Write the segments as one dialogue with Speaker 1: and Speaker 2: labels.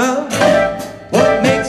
Speaker 1: What makes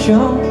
Speaker 1: 就